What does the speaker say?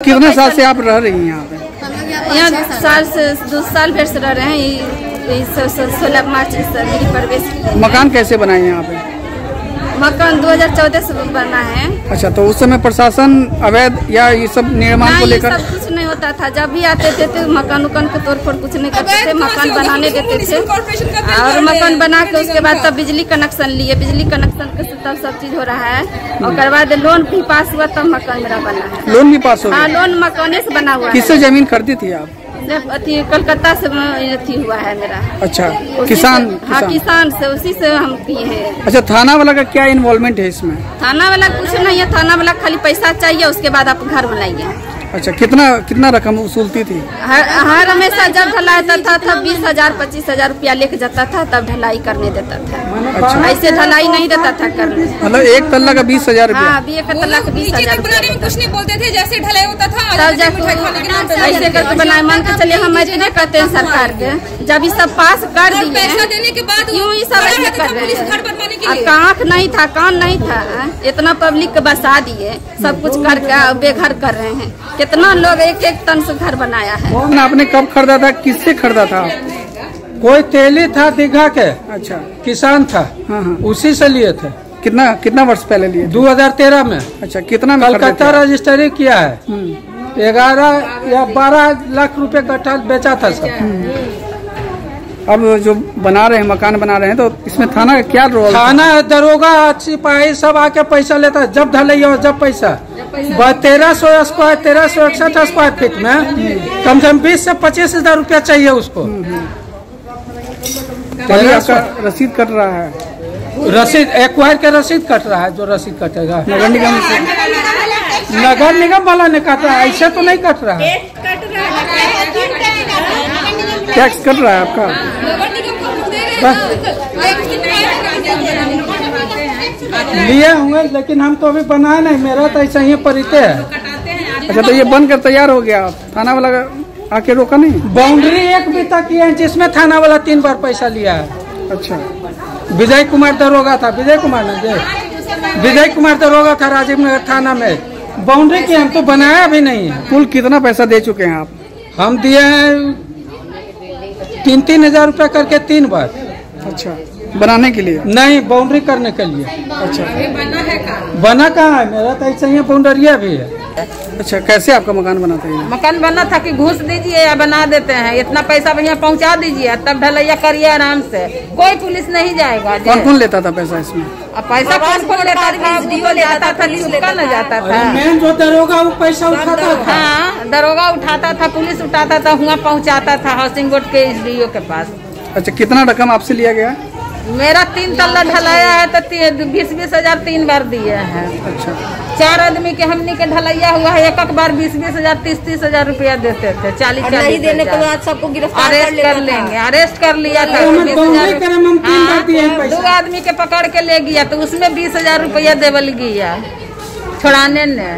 कितने साल से आप रह रही हैं यहाँ पे? यहाँ साल से दो साल भर से रह रहे हैं सोलह मार्च मेरी प्रवेश मकान कैसे बनाए यहाँ पे? मकान 2014 से बना है। अच्छा तो उस समय प्रशासन अवैध या ये सब निर्माण को लेकर होता था। जब भी आते थे तो मकान उकान के तोड़ फोड़ कुछ नहीं करते थे मकान बनाने देते थे। और मकान बना के उसके बाद तब बिजली कनेक्शन लिए। बिजली कनेक्शन के तब सब चीज़ हो रहा है। और बाद लोन भी पास हुआ तब मकान मेरा बना है। लोन भी पास हो हाँ लोन मकाने से बना हुआ किससे ज़मीन खरीदी थी आप? अथी कलकत्ता से अथी हुआ है मेरा। अच्छा किसान हाँ किसान। किसान से उसी से हम किए हैं। अच्छा थाना वाला का क्या इन्वॉल्वमेंट है इसमें? थाना वाला कुछ नहीं है। थाना वाला खाली पैसा चाहिए उसके बाद आप घर बनाइए। अच्छा कितना कितना रकम वसूलती थी? हर हर हमेशा जब ढलाई था था बीस हज़ार पच्चीस हज़ार रुपया लेके जाता था तब ढलाई करने देता था। अच्छा। ऐसे ढलाई नहीं देता था करने। मतलब एक तल्ला का बीस हज़ार रुपया? हाँ बी एक तलाक बीस हज़ार कुछ नहीं बोलते थे जैसे ढलाई होता था ऐसे करके बनाए मान के चलिए हम इतने कहते हैं सरकार के। जब ये सब पास कर दिए पैसा देने के बाद क्यों ये सब ऐसे कर रहे हैं। बनवाने के अब लिए। आँख नहीं था कान नहीं था? इतना पब्लिक के बसा दिए सब कुछ करके बेघर कर रहे हैं। कितना लोग एक एक टन से घर बनाया है। कौन आपने कब खरीदा था? किससे खरीदा था? कोई तेली था दीघा के। अच्छा। किसान था। हाँ हाँ। उसी से लिए थे। कितना कितना वर्ष पहले लिए 2013 में। अच्छा कितना कलकत्ता रजिस्टरी किया है। हम्म। ग्यारह या बारह लाख रुपए का बेचा था सब। अब जो बना रहे हैं मकान बना रहे हैं तो इसमें थाना का क्या रोल थाना दरोगा सिपाही सब आके पैसा लेता है। जब ढलैया हो जब पैसा। तेरह सौ स्क्वायर तेरह सौ इकसठ स्क्वायर फीट में। कम से कम बीस से पच्चीस हज़ार रूपया चाहिए उसको। तेरह सौ रसीद कट रहा है। रसीद एक्वायर के रसीद कट रहा है जो रसीद कटेगा। नगर निगम नगर निगम वाला ने काटा है ऐसे तो नहीं कट रहा है। टैक्स कट रहा है आपका? लिए होंगे लेकिन हम तो अभी बनाए नहीं। मेरा तो ऐसा ही परिचय है। अच्छा तो ये बन कर तैयार हो गया। थाना वाला आके रोका नहीं? बाउंड्री एक भी किया है जिसमें थाना वाला तीन बार पैसा लिया है। अच्छा। विजय कुमार दरोगा था। विजय कुमार ने जे विजय कुमार दरोगा था राजीव नगर थाना में। बाउंड्री की हम तो बनाया भी नहीं है। कुल कितना पैसा दे चुके हैं आप? हम दिए हैं तीन तीन हज़ार रूपए करके तीन बार। अच्छा बनाने के लिए? नहीं बाउंड्री करने के लिए। अच्छा। बना कहाँ है? मेरा तो ऐसा ही बाउंड्रिया भी है। अच्छा कैसे आपका मकान बनाते हैं? मकान बना था कि घुस दीजिए या बना देते हैं। इतना पैसा भैया पहुँचा दीजिए तब ढलैया करिए आराम से। कोई पुलिस नहीं जाएगा कौन कौन लेता था पैसा इसमें? अब पैसा कौन कौन लेता था डीओ लेता था लिस्का न जाता था। मेन जो दरोगा वो पैसा उठाता था। हाँ दरोगा उठाता था पुलिस उठाता था वहाँ पहुँचाता था हाउसिंग बोर्ड के एस के पास। अच्छा कितना रकम आपसे लिया गया? मेरा तीन तल्ला ढलाया है तो बीस बीस हज़ार तीन बार दिए है। अच्छा। चार आदमी के हमने के ढलैया हुआ है एक एक बार बीस बीस हज़ार तीस तीस हज़ार रुपया देते थे चालीस चालीस देने के बाद सबको गिरफ़्तार अरेस्ट कर लेंगे अरेस्ट कर लिया था तो बीस हज़ार हैं। दो आदमी के पकड़ के ले गया तो उसमें बीस हज़ार रुपया देवल गया। छोड़ाने ने।